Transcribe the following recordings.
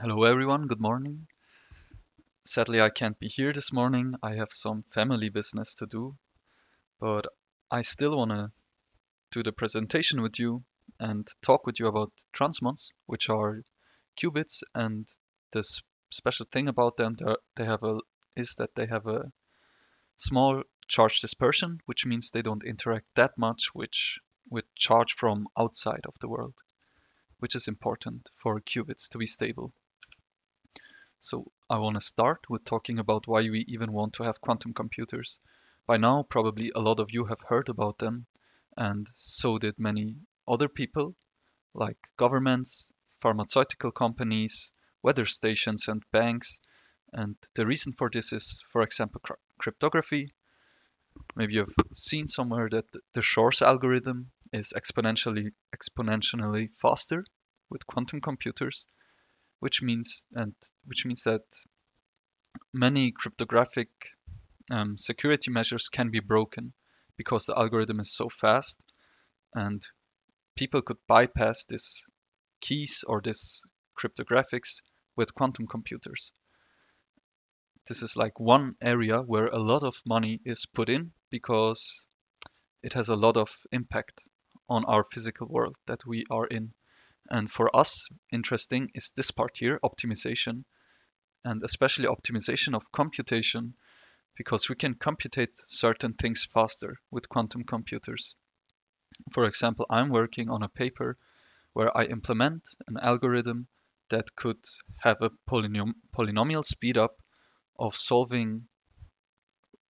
Hello everyone, good morning. Sadly, I can't be here this morning. I have some family business to do, but I still want to do the presentation with you and talk with you about transmons, which are qubits, and the special thing about them they have a is that they have a small charge dispersion, which means they don't interact that much which, with charge from outside of the world, which is important for qubits to be stable. So I want to start with talking about why we even want to have quantum computers. By now, probably a lot of you have heard about them, and so did many other people, like governments, pharmaceutical companies, weather stations, and banks. And the reason for this is, for example, cryptography. Maybe you've seen somewhere that the Shor's algorithm is exponentially exponentially faster with quantum computers which means and which means that many cryptographic um, security measures can be broken because the algorithm is so fast and people could bypass this keys or this cryptographics with quantum computers. This is like one area where a lot of money is put in because it has a lot of impact on our physical world that we are in. And for us, interesting is this part here, optimization, and especially optimization of computation, because we can computate certain things faster with quantum computers. For example, I'm working on a paper where I implement an algorithm that could have a polynom polynomial speedup of solving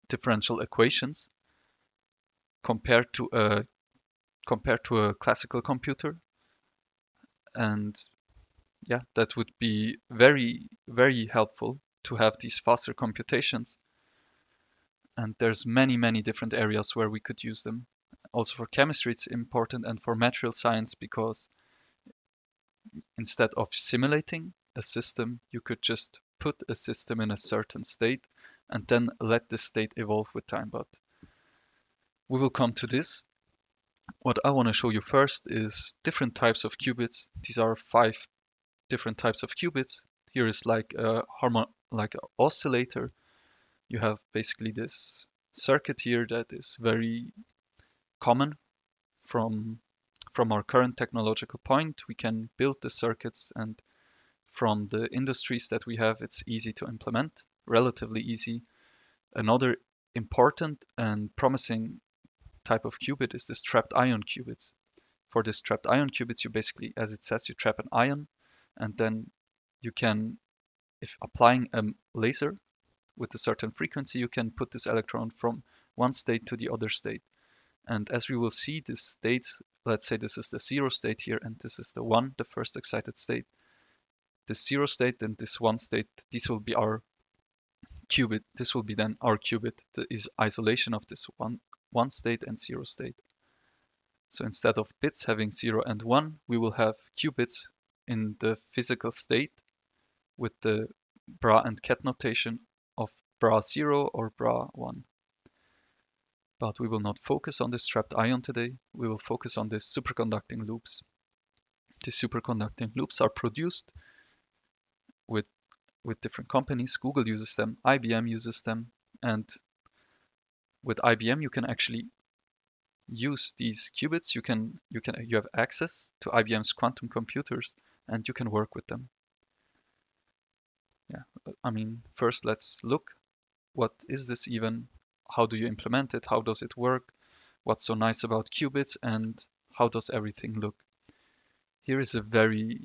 differential equations compared to a compared to a classical computer and yeah, that would be very, very helpful to have these faster computations. And there's many, many different areas where we could use them. Also for chemistry, it's important and for material science because instead of simulating a system, you could just put a system in a certain state and then let the state evolve with time. But we will come to this what I want to show you first is different types of qubits. These are five different types of qubits. Here is like a harmon like an oscillator. You have basically this circuit here that is very common from from our current technological point. We can build the circuits and from the industries that we have, it's easy to implement, relatively easy. Another important and promising type of qubit is this trapped ion qubits. For this trapped ion qubits, you basically, as it says, you trap an ion and then you can, if applying a laser with a certain frequency, you can put this electron from one state to the other state. And as we will see, this state, let's say this is the zero state here, and this is the one, the first excited state. This zero state and this one state, this will be our qubit. This will be then our qubit, the is isolation of this one one state and zero state. So instead of bits having 0 and 1, we will have qubits in the physical state with the bra and ket notation of bra 0 or bra 1. But we will not focus on this trapped ion today, we will focus on these superconducting loops. These superconducting loops are produced with, with different companies. Google uses them, IBM uses them, and with IBM, you can actually use these qubits. You can you can you have access to IBM's quantum computers, and you can work with them. Yeah, I mean, first let's look. What is this even? How do you implement it? How does it work? What's so nice about qubits, and how does everything look? Here is a very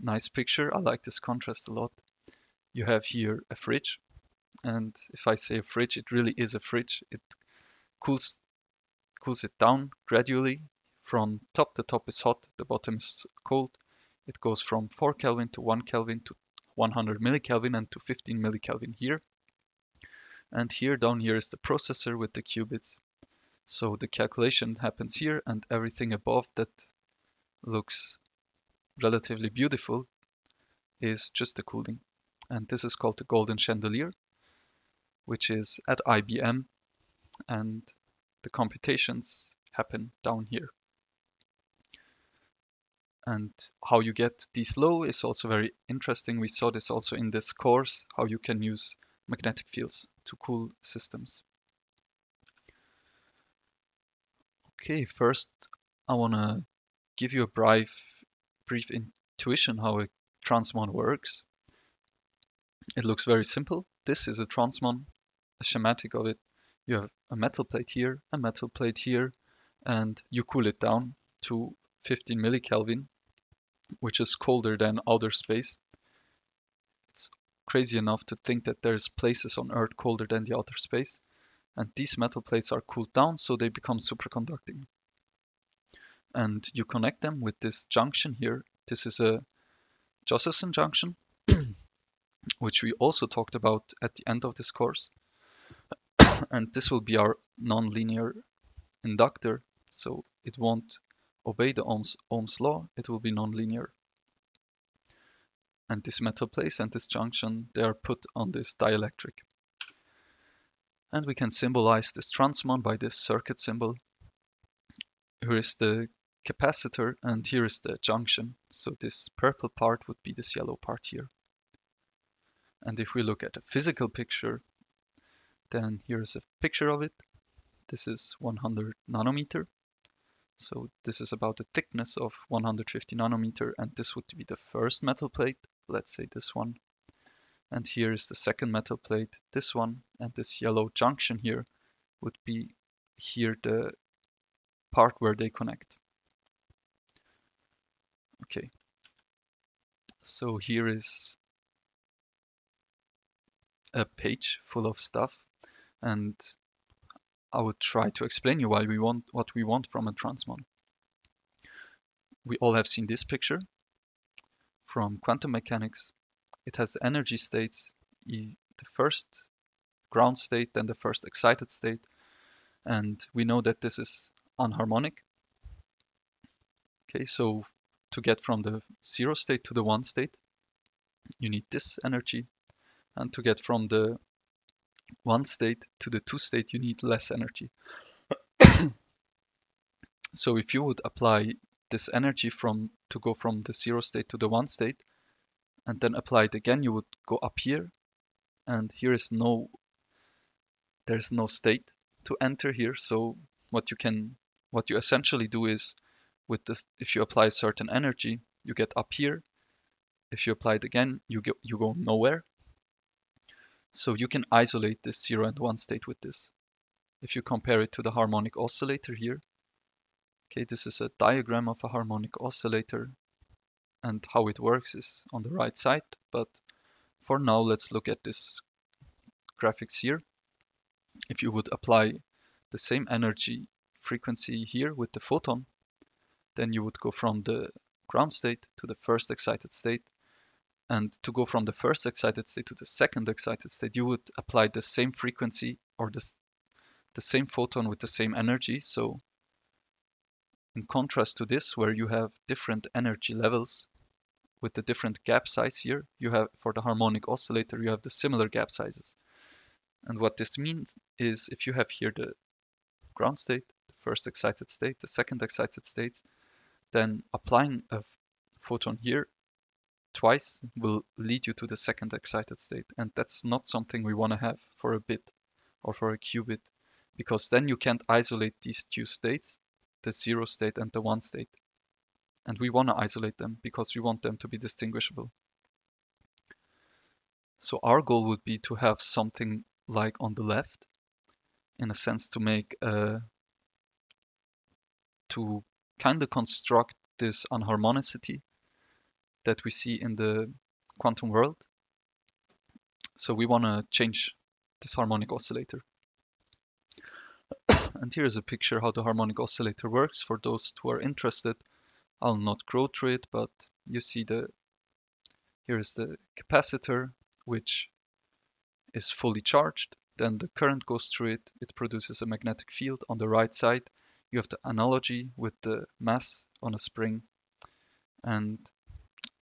nice picture. I like this contrast a lot. You have here a fridge and if I say a fridge, it really is a fridge. It cools cools it down gradually. From top, the top is hot, the bottom is cold. It goes from 4 Kelvin to 1 Kelvin to 100 millikelvin and to 15 millikelvin here. And here down here is the processor with the qubits. So the calculation happens here and everything above that looks relatively beautiful is just the cooling. And this is called the golden chandelier which is at IBM and the computations happen down here. And how you get these low is also very interesting. We saw this also in this course, how you can use magnetic fields to cool systems. Okay, first I want to give you a brief, brief intuition how a transmon works. It looks very simple. This is a transmon, a schematic of it. You have a metal plate here, a metal plate here, and you cool it down to 15 millikelvin, which is colder than outer space. It's crazy enough to think that there's places on Earth colder than the outer space. And these metal plates are cooled down so they become superconducting. And you connect them with this junction here. This is a Josephson junction, which we also talked about at the end of this course. and this will be our nonlinear inductor, so it won't obey the Ohm's, Ohm's law, it will be nonlinear. And this metal plate and this junction, they are put on this dielectric. And we can symbolize this transmon by this circuit symbol. Here is the capacitor and here is the junction. So this purple part would be this yellow part here. And if we look at a physical picture, then here's a picture of it. This is 100 nanometer. So this is about the thickness of 150 nanometer and this would be the first metal plate, let's say this one. And here is the second metal plate, this one, and this yellow junction here would be here the part where they connect. Okay, so here is a page full of stuff and I would try to explain you why we want what we want from a transmon. We all have seen this picture from quantum mechanics. It has the energy states, the first ground state, then the first excited state, and we know that this is unharmonic. Okay, so to get from the zero state to the one state, you need this energy, and to get from the one state to the two state, you need less energy. so if you would apply this energy from to go from the zero state to the one state, and then apply it again, you would go up here, and here is no, there's no state to enter here. So what you can, what you essentially do is, with this, if you apply certain energy, you get up here. If you apply it again, you go, you go nowhere. So you can isolate this 0 and 1 state with this. If you compare it to the harmonic oscillator here, okay, this is a diagram of a harmonic oscillator and how it works is on the right side, but for now let's look at this graphics here. If you would apply the same energy frequency here with the photon, then you would go from the ground state to the first excited state and to go from the first excited state to the second excited state, you would apply the same frequency or the, the same photon with the same energy. So in contrast to this, where you have different energy levels with the different gap size here, you have for the harmonic oscillator, you have the similar gap sizes. And what this means is if you have here the ground state, the first excited state, the second excited state, then applying a photon here twice will lead you to the second excited state. And that's not something we want to have for a bit or for a qubit, because then you can't isolate these two states, the zero state and the one state. And we want to isolate them because we want them to be distinguishable. So our goal would be to have something like on the left, in a sense to make a, to kind of construct this anharmonicity that we see in the quantum world. So we want to change this harmonic oscillator. and here is a picture how the harmonic oscillator works for those who are interested. I'll not go through it, but you see the here is the capacitor which is fully charged. Then the current goes through it. It produces a magnetic field. On the right side, you have the analogy with the mass on a spring. And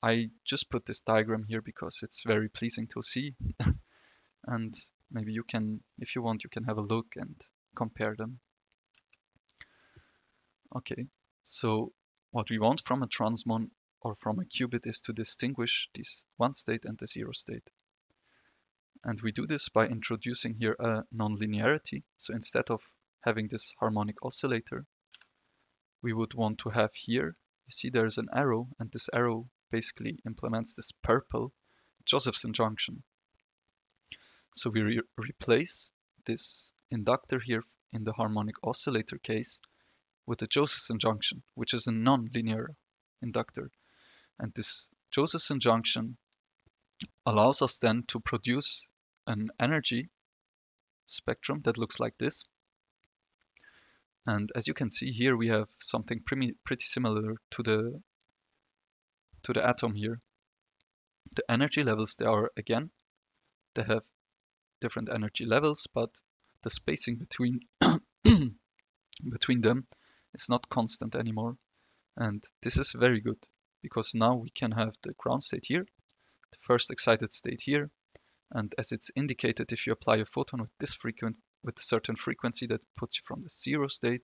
I just put this diagram here because it's very pleasing to see. and maybe you can, if you want, you can have a look and compare them. Okay, so what we want from a transmon or from a qubit is to distinguish this one state and the zero state. And we do this by introducing here a nonlinearity. So instead of having this harmonic oscillator, we would want to have here, you see there's an arrow, and this arrow basically implements this purple Josephson junction. So we re replace this inductor here in the harmonic oscillator case with the Josephson junction, which is a non-linear inductor. And this Josephson junction allows us then to produce an energy spectrum that looks like this. And as you can see here, we have something pretty, pretty similar to the to the atom here. The energy levels, they are again, they have different energy levels, but the spacing between between them is not constant anymore. And this is very good because now we can have the ground state here, the first excited state here, and as it's indicated, if you apply a photon with this frequent with a certain frequency that puts you from the zero state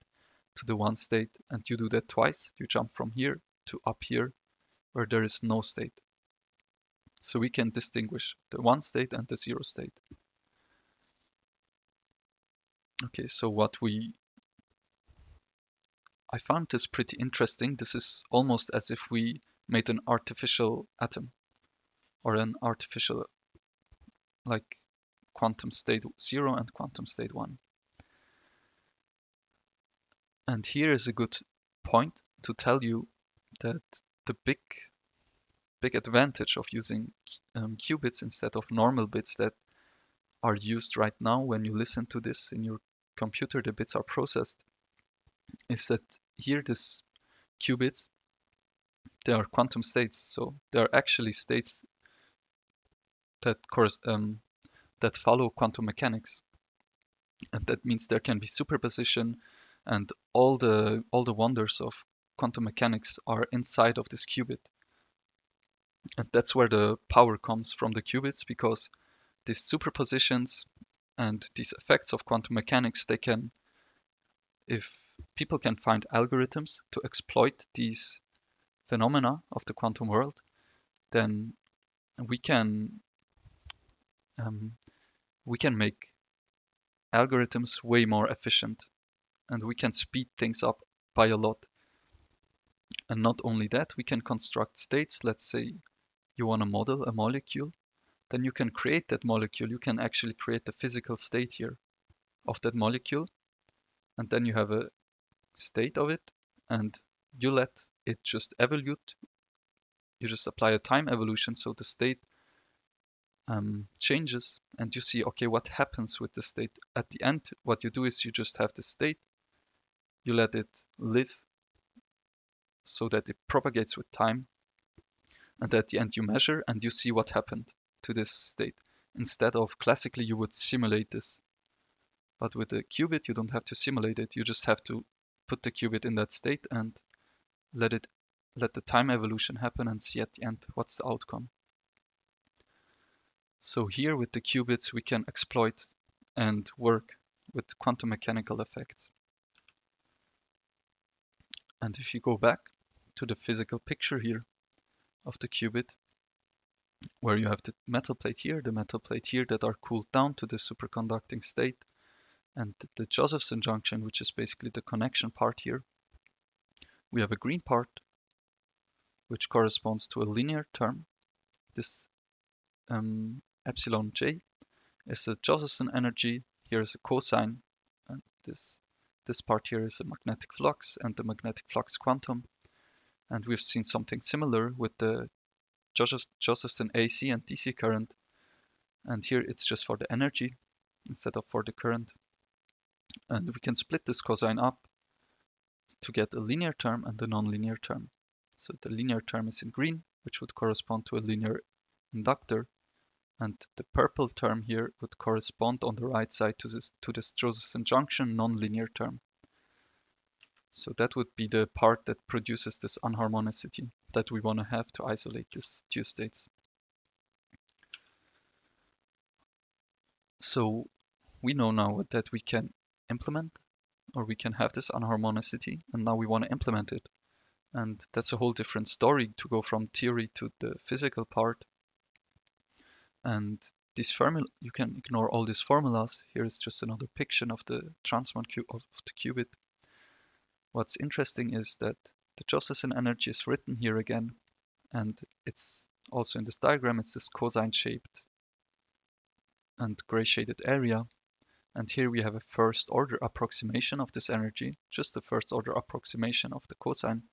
to the one state, and you do that twice, you jump from here to up here, where there is no state. So we can distinguish the one state and the zero state. Okay, so what we I found this pretty interesting. This is almost as if we made an artificial atom or an artificial like quantum state 0 and quantum state 1. And here is a good point to tell you that the big big advantage of using um, qubits instead of normal bits that are used right now when you listen to this in your computer the bits are processed is that here this qubits they are quantum states so they are actually states that course um, that follow quantum mechanics. And that means there can be superposition and all the all the wonders of quantum mechanics are inside of this qubit. And that's where the power comes from the qubits because these superpositions and these effects of quantum mechanics they can if people can find algorithms to exploit these phenomena of the quantum world then we can um, we can make algorithms way more efficient and we can speed things up by a lot. And not only that, we can construct states. Let's say you want to model a molecule, then you can create that molecule. You can actually create the physical state here of that molecule. And then you have a state of it and you let it just evolute. You just apply a time evolution so the state um, changes and you see, okay, what happens with the state. At the end, what you do is you just have the state, you let it live so that it propagates with time. And at the end you measure and you see what happened to this state. Instead of classically you would simulate this. But with the qubit you don't have to simulate it, you just have to put the qubit in that state and let it let the time evolution happen and see at the end what's the outcome. So here with the qubits we can exploit and work with quantum mechanical effects. And if you go back to the physical picture here of the qubit, where you have the metal plate here, the metal plate here that are cooled down to the superconducting state, and the Josephson junction, which is basically the connection part here, we have a green part, which corresponds to a linear term. This um, epsilon j is the Josephson energy. Here is a cosine, and this this part here is a magnetic flux and the magnetic flux quantum. And we've seen something similar with the Josephson AC and DC current. And here it's just for the energy instead of for the current. And we can split this cosine up to get a linear term and a nonlinear term. So the linear term is in green, which would correspond to a linear inductor and the purple term here would correspond on the right side to this, to this Josephson junction nonlinear term. So that would be the part that produces this unharmonicity that we want to have to isolate these two states. So we know now that we can implement or we can have this unharmonicity and now we want to implement it. And that's a whole different story to go from theory to the physical part. And this formula, you can ignore all these formulas. Here is just another picture of the transmon of the qubit. What's interesting is that the Josephson energy is written here again, and it's also in this diagram, it's this cosine shaped and gray shaded area. And here we have a first order approximation of this energy, just the first order approximation of the cosine.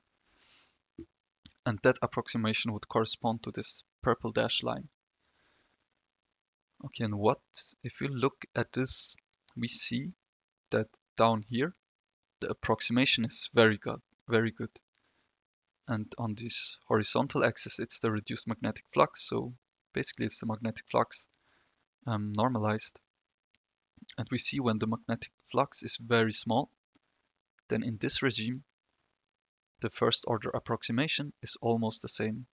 And that approximation would correspond to this purple dash line. Okay, and what, if we look at this, we see that down here, the approximation is very good, very good. And on this horizontal axis, it's the reduced magnetic flux. So basically it's the magnetic flux um, normalized. And we see when the magnetic flux is very small, then in this regime, the first order approximation is almost the same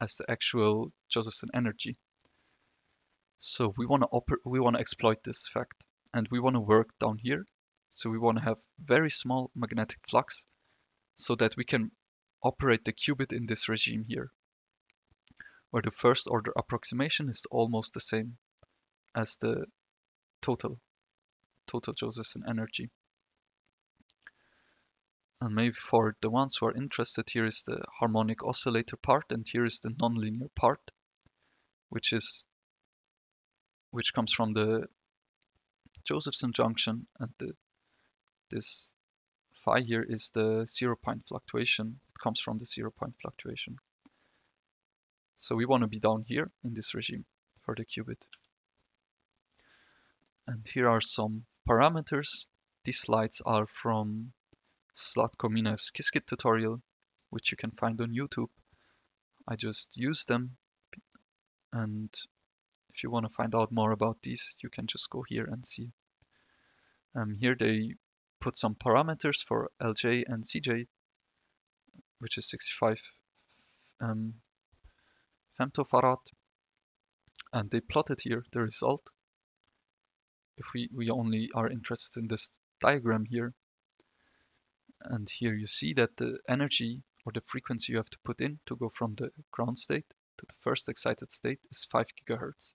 as the actual Josephson energy. So we want to we want to exploit this fact and we want to work down here. So we want to have very small magnetic flux so that we can operate the qubit in this regime here, where the first order approximation is almost the same as the total, total Josephson energy. And maybe for the ones who are interested, here is the harmonic oscillator part, and here is the nonlinear part, which is which comes from the Josephson junction, and the, this phi here is the zero point fluctuation. It comes from the zero point fluctuation. So we want to be down here in this regime for the qubit. And here are some parameters. These slides are from Zlatko Minev's Qiskit tutorial, which you can find on YouTube. I just use them and if you want to find out more about these, you can just go here and see. Um, here they put some parameters for LJ and CJ, which is 65 um, femtofarad, and they plotted here the result. If we, we only are interested in this diagram here, and here you see that the energy or the frequency you have to put in to go from the ground state to the first excited state is 5 gigahertz.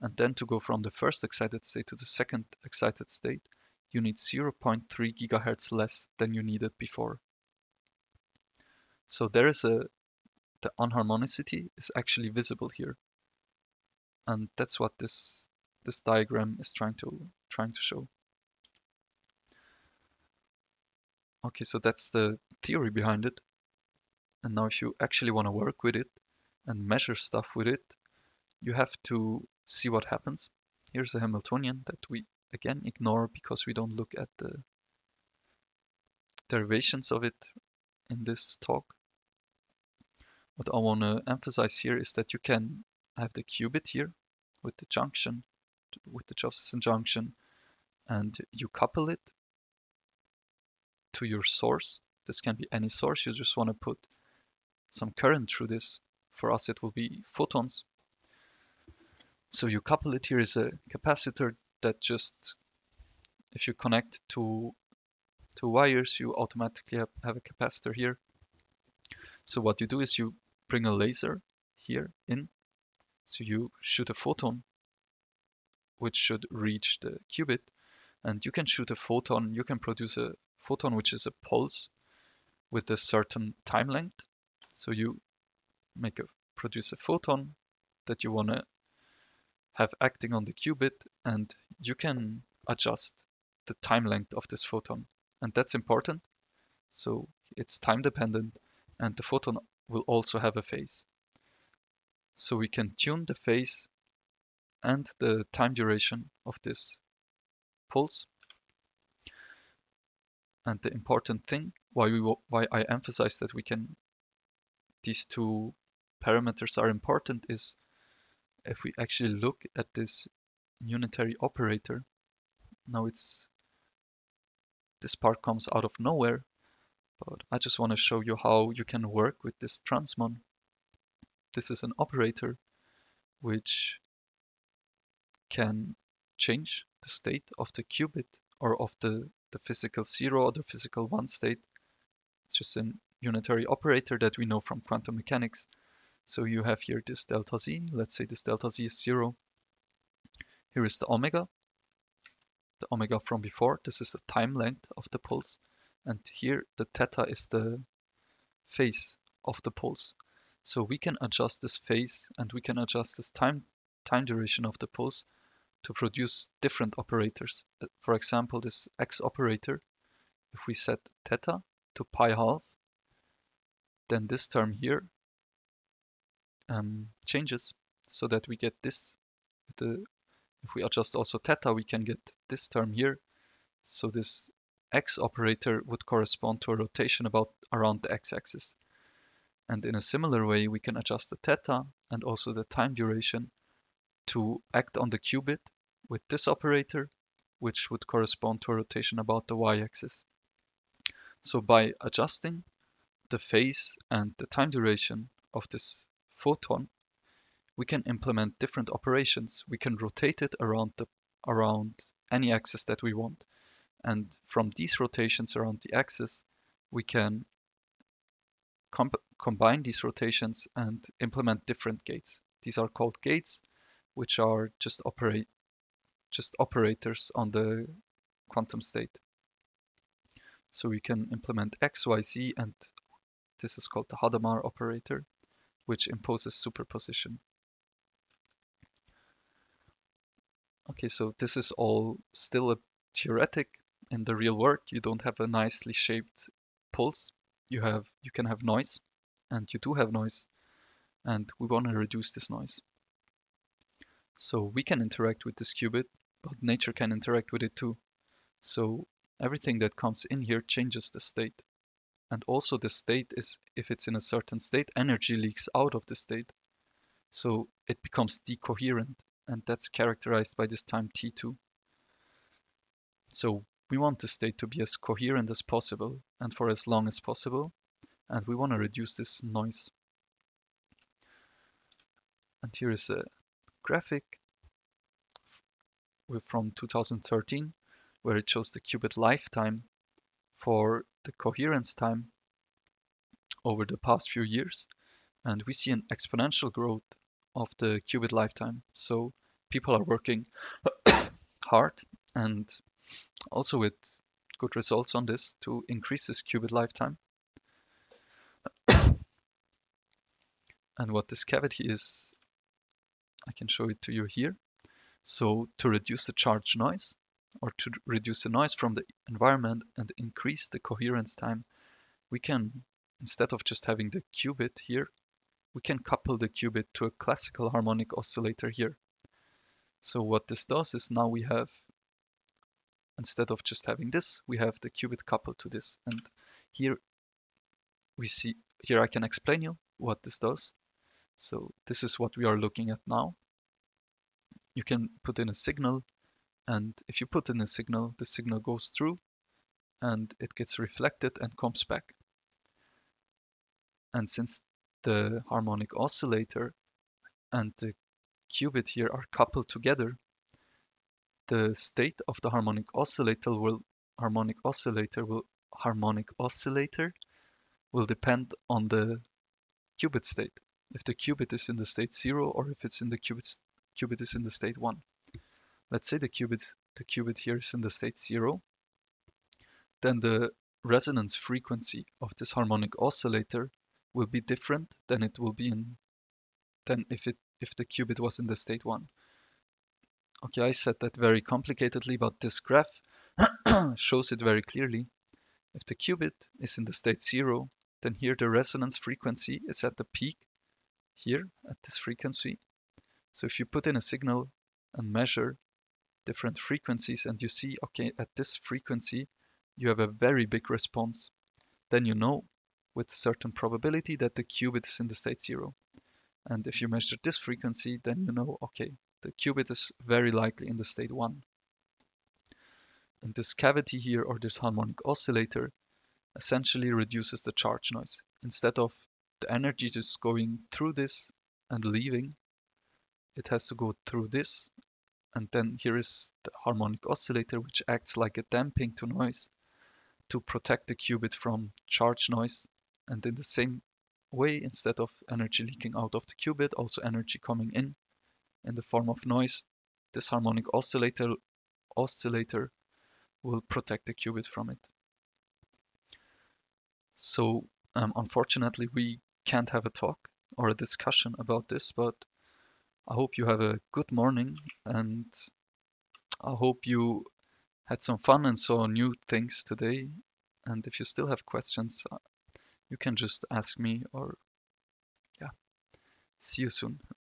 And then to go from the first excited state to the second excited state, you need 0.3 gigahertz less than you needed before. So there is a, the unharmonicity is actually visible here. And that's what this, this diagram is trying to, trying to show. Okay, so that's the theory behind it. And now if you actually want to work with it and measure stuff with it, you have to see what happens. Here's a Hamiltonian that we again ignore because we don't look at the derivations of it in this talk. What I want to emphasize here is that you can have the qubit here with the junction, with the Josephson junction, and you couple it to your source. This can be any source, you just want to put some current through this. For us it will be photons. So you couple it here is a capacitor that just, if you connect to two wires, you automatically have, have a capacitor here. So what you do is you bring a laser here in. So you shoot a photon, which should reach the qubit. And you can shoot a photon, you can produce a photon, which is a pulse with a certain time length. So you make a produce a photon that you want to have acting on the qubit and you can adjust the time length of this photon. And that's important. So it's time dependent and the photon will also have a phase. So we can tune the phase and the time duration of this pulse. And the important thing why we why I emphasize that we can these two parameters are important is if we actually look at this unitary operator, now it's this part comes out of nowhere, but I just want to show you how you can work with this transmon. This is an operator which can change the state of the qubit or of the, the physical zero or the physical one state. It's just an unitary operator that we know from quantum mechanics. So you have here this delta z, let's say this delta z is zero. Here is the omega, the omega from before, this is the time length of the pulse. And here the theta is the phase of the pulse. So we can adjust this phase and we can adjust this time, time duration of the pulse to produce different operators. Uh, for example, this x operator, if we set theta to pi half, then this term here um, changes so that we get this. The, if we adjust also theta, we can get this term here. So this x operator would correspond to a rotation about around the x-axis. And in a similar way, we can adjust the theta and also the time duration to act on the qubit with this operator, which would correspond to a rotation about the y-axis. So by adjusting the phase and the time duration of this photon, we can implement different operations. We can rotate it around the around any axis that we want. And from these rotations around the axis, we can com combine these rotations and implement different gates. These are called gates, which are just operate just operators on the quantum state. So we can implement x, y, z, and this is called the Hadamard operator, which imposes superposition. Okay, so this is all still a theoretic. In the real world, you don't have a nicely shaped pulse. You have you can have noise, and you do have noise, and we want to reduce this noise. So we can interact with this qubit, but nature can interact with it too. So everything that comes in here changes the state. And also the state is, if it's in a certain state, energy leaks out of the state. So it becomes decoherent and that's characterized by this time t2. So we want the state to be as coherent as possible and for as long as possible and we want to reduce this noise. And here is a graphic from 2013 where it shows the qubit lifetime for the coherence time over the past few years and we see an exponential growth of the qubit lifetime so people are working hard and also with good results on this to increase this qubit lifetime and what this cavity is I can show it to you here so to reduce the charge noise or to reduce the noise from the environment and increase the coherence time, we can, instead of just having the qubit here, we can couple the qubit to a classical harmonic oscillator here. So what this does is now we have, instead of just having this, we have the qubit coupled to this. And here we see, here I can explain you what this does. So this is what we are looking at now. You can put in a signal and if you put in a signal, the signal goes through and it gets reflected and comes back. And since the harmonic oscillator and the qubit here are coupled together, the state of the harmonic oscillator will harmonic oscillator will harmonic oscillator will depend on the qubit state. If the qubit is in the state 0 or if it's in the qubit, qubit is in the state 1. Let's say the qubit, the qubit here is in the state 0. Then the resonance frequency of this harmonic oscillator will be different than it will be in than if it if the qubit was in the state 1. Okay, I said that very complicatedly, but this graph shows it very clearly. If the qubit is in the state 0, then here the resonance frequency is at the peak, here at this frequency. So if you put in a signal and measure different frequencies and you see, okay, at this frequency, you have a very big response, then you know with certain probability that the qubit is in the state zero. And if you measure this frequency, then you know, okay, the qubit is very likely in the state one. And this cavity here, or this harmonic oscillator, essentially reduces the charge noise. Instead of the energy just going through this and leaving, it has to go through this and then here is the harmonic oscillator, which acts like a damping to noise to protect the qubit from charge noise And in the same way, instead of energy leaking out of the qubit, also energy coming in in the form of noise, this harmonic oscillator oscillator will protect the qubit from it. So um, unfortunately, we can't have a talk or a discussion about this, but I hope you have a good morning and I hope you had some fun and saw new things today. And if you still have questions, you can just ask me or yeah. See you soon.